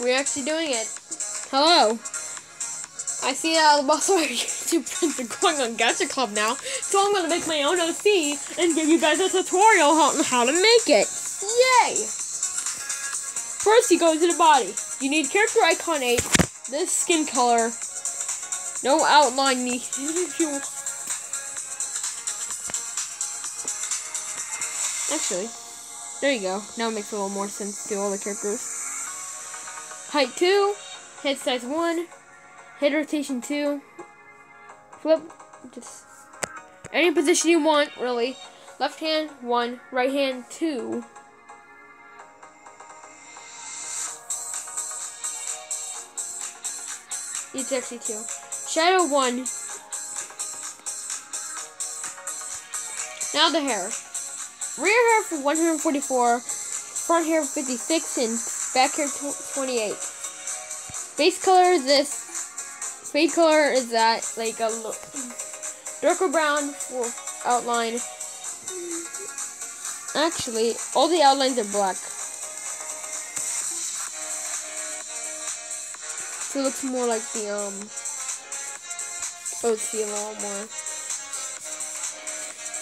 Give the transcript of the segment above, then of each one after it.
We're actually doing it. Hello. I see that most of our YouTube friends are going on Gacha Club now, so I'm gonna make my own OC and give you guys a tutorial on how to make it. Yay! First, you go to the body. You need character icon 8, this skin color, no outline. Actually, there you go. Now it makes a little more sense to all the characters. Height 2, head size 1, head rotation 2, flip, just any position you want, really. Left hand 1, right hand 2. It's actually 2. Shadow 1. Now the hair. Rear hair for 144, front hair 56, and back hair 28. Base color is this. Fade color is that, like a look. Darker brown for outline. Actually, all the outlines are black. So it looks more like the, um, OC a little more.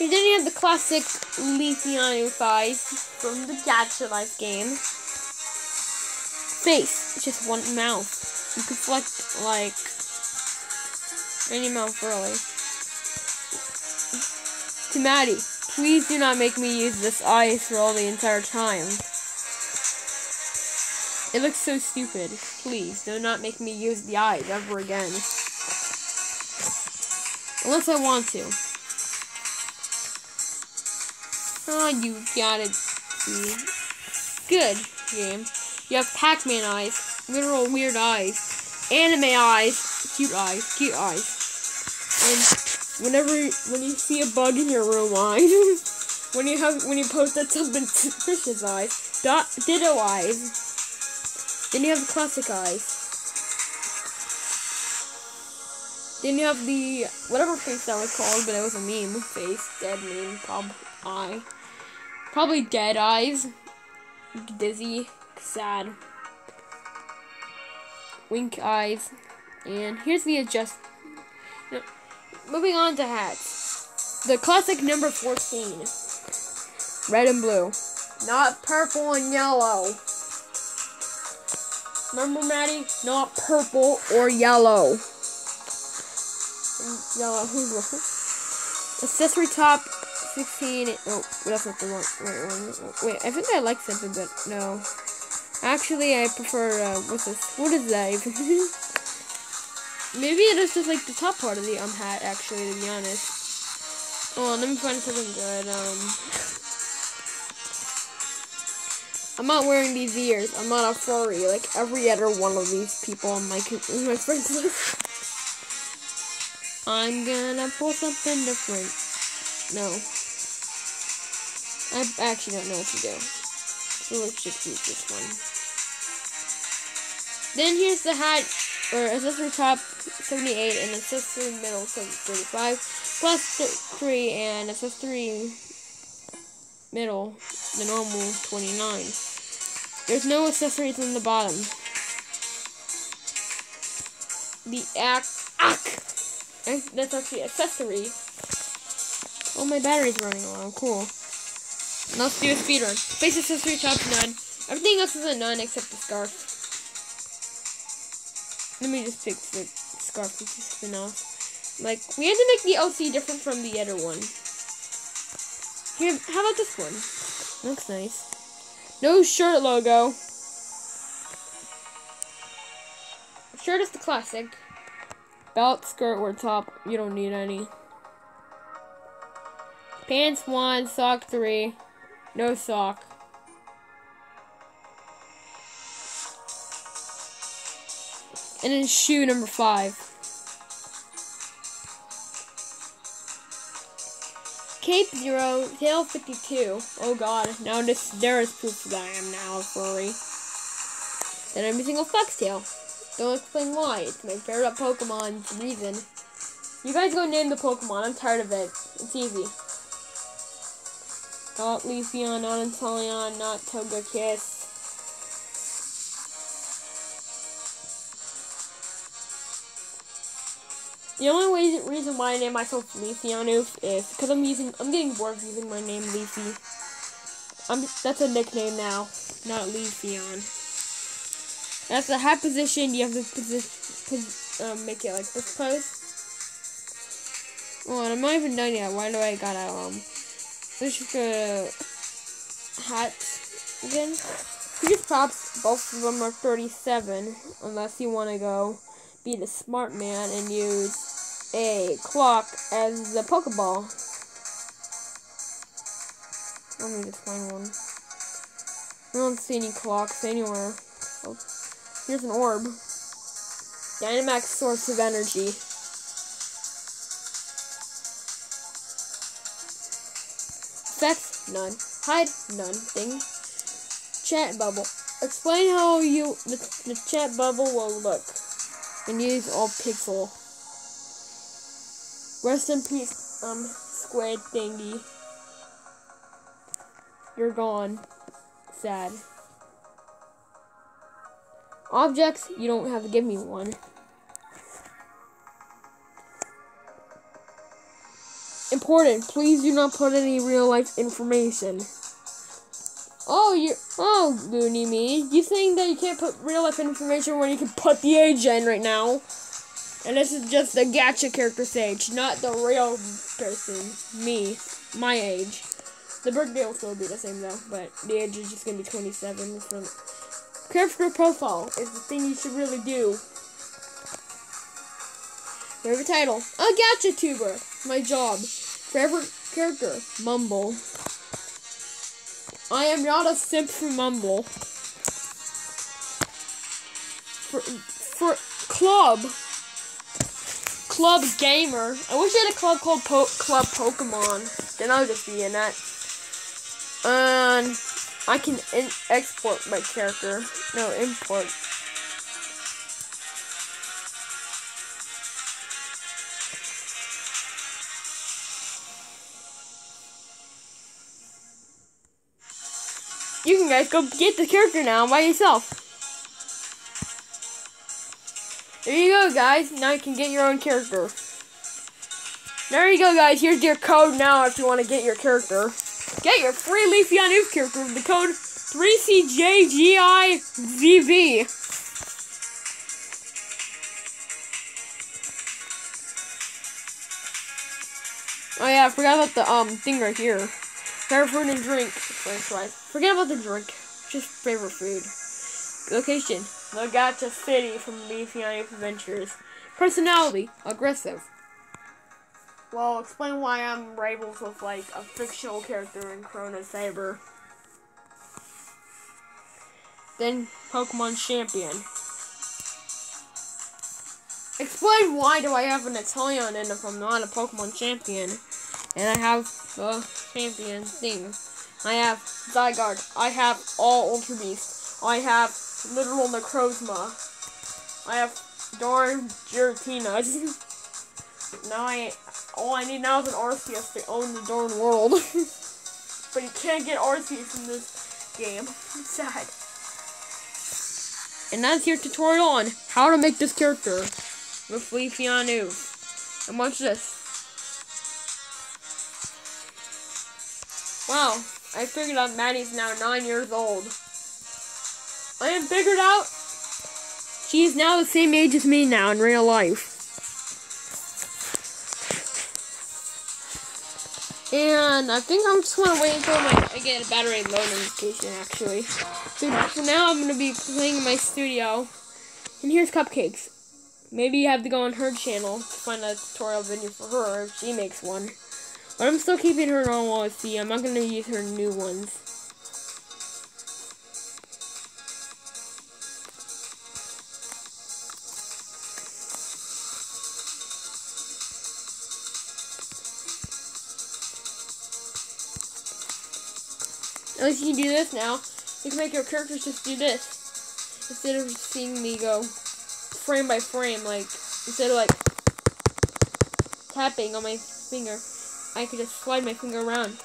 And then you have the classic Leafeon thighs from the Gacha Life game. Face, it's just one mouth. You can select, like, any mouth, really. To Maddie, please do not make me use this ice for all the entire time. It looks so stupid. Please, do not make me use the eyes ever again. Unless I want to. Oh, you got it. Good game. You have Pac-Man eyes, literal weird eyes, anime eyes, cute eyes, cute eyes. And whenever when you see a bug in your room, eyes. when you have when you post that something suspicious eyes, dot ditto eyes. Then you have the classic eyes. Then you have the whatever face that was called, but it was a meme face, dead meme, prob eye. Probably dead eyes. Dizzy, sad. Wink eyes. And here's the adjust. No, moving on to hats. The classic number 14. Red and blue. Not purple and yellow. Remember, Maddie? Not purple or yellow. Yellow. Accessory top 16. Oh, that's not the one. Wait, wait, wait, I think I like something, but no. Actually, I prefer, uh, what's this? What is that even? Maybe it is just like the top part of the um hat, actually, to be honest. Oh, let me find something good. Um, I'm not wearing these ears. I'm not a furry like every other one of these people on my my friends list. I'm gonna pull something different. No. I actually don't know what to do. So let's just use this one. Then here's the hat, or accessory top 78 and accessory middle 35, plus 3 and accessory middle, the normal 29. There's no accessories on the bottom. The act, ack, that's actually accessory. Oh, my battery's running low. Cool. Let's do a speed run. Face accessory top none. Everything else is a none except the scarf. Let me just pick the scarf, which is something else. Like, we had to make the OC different from the other one. Here, how about this one? Looks nice. No shirt logo. Shirt is the classic. Belt, skirt, or top. You don't need any. Pants 1, sock 3. No sock. And then shoe number 5. Cape 0, tail 52. Oh god, now this, there is proof that I am now a furry. Then I'm using a foxtail. Don't explain why. It's my favorite Pokemon's reason. You guys go name the Pokemon. I'm tired of it. It's easy. Not Leafeon, not Inteleon, not Togekiss. The only way, reason why I name myself Leafy Leafeonoof is because I'm using I'm getting bored of using my name Leafy. I'm that's a nickname now, not Leafeon. That's the hat position. You have to position, um, make it like this pose. Well, I'm not even done yet. Why do I gotta um? Let's just go hats again. These props, both of them are 37, unless you want to go be the smart man and use a clock as the Pokeball. Let me just find one. I don't see any clocks anywhere. Oh, here's an orb. Dynamax source of energy. Effects, none. Hide, none. Thing, chat bubble. Explain how you the, the chat bubble will look. And use all pixel. Rest in peace, um, squid thingy. You're gone. Sad. Objects, you don't have to give me one. Important, please do not put any real life information. Oh, you oh, Lunime. You saying that you can't put real life information when you can put the age in right now? And this is just the gacha character's age, not the real person. Me. My age. The birthday will still be the same though, but the age is just gonna be 27 from character profile is the thing you should really do. Favorite title? A gacha tuber. My job. Favorite character? Mumble. I am not a simp for Mumble. For, for club. Club Gamer. I wish I had a club called po Club Pokemon. Then I would just be in that. And I can export my character. No, import. You can guys go get the character now by yourself. There you go, guys. Now you can get your own character. There you go, guys. Here's your code now if you want to get your character. Get your free Leafeonoof character with the code 3CJGIZV. Oh yeah, I forgot about the um thing right here. Favorite food and drink. Forget about the drink. Just favorite food. Location. Nagata City from Leafeonoof Adventures. Personality. Aggressive. Well, explain why I'm rivals with like a fictional character in Chrono Saber. Then Pokemon Champion. Explain why do I have an Italian and if I'm not a Pokemon champion. And I have the champion thing. I have Zygarde. I have all Ultra Beasts. I have literal Necrozma. I have darn Giratina. now I all I need now is an Arceus to own the darn world. but you can't get Arceus in this game. It's sad. And that's your tutorial on how to make this character with Leafeonoof. And watch this. Wow, I figured out Maddie's now nine years old. I have figured out she is now the same age as me now in real life. And I think I'm just to wait until my, I get a battery low notification, actually. So now, I'm to be playing in my studio. And here's Cupcakes. Maybe you have to go on her channel to find a tutorial video for her if she makes one. But I'm still keeping her normal see. I'm not to use her new ones. At least you can do this now. You can make your characters just do this. Instead of seeing me go frame by frame, like, instead of like tapping on my finger, I could just slide my finger around.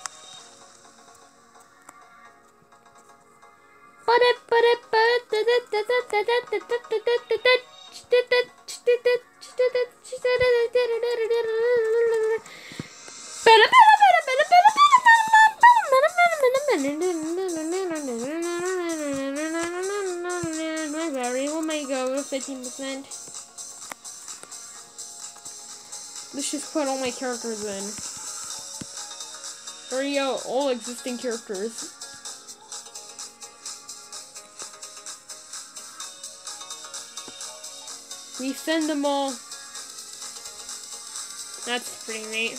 15%. Let's just put all my characters in. You go, all existing characters. We send them all. That's pretty neat.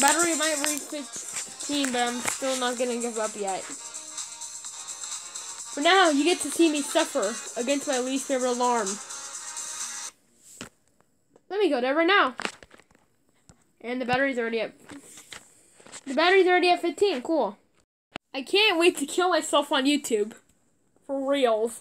Battery might reach 15, but I'm still not gonna give up yet. For now, you get to see me suffer against my least favorite alarm. Let me go there right now. And the battery's already at... The battery's already at 15. Cool. I can't wait to kill myself on YouTube. For reals.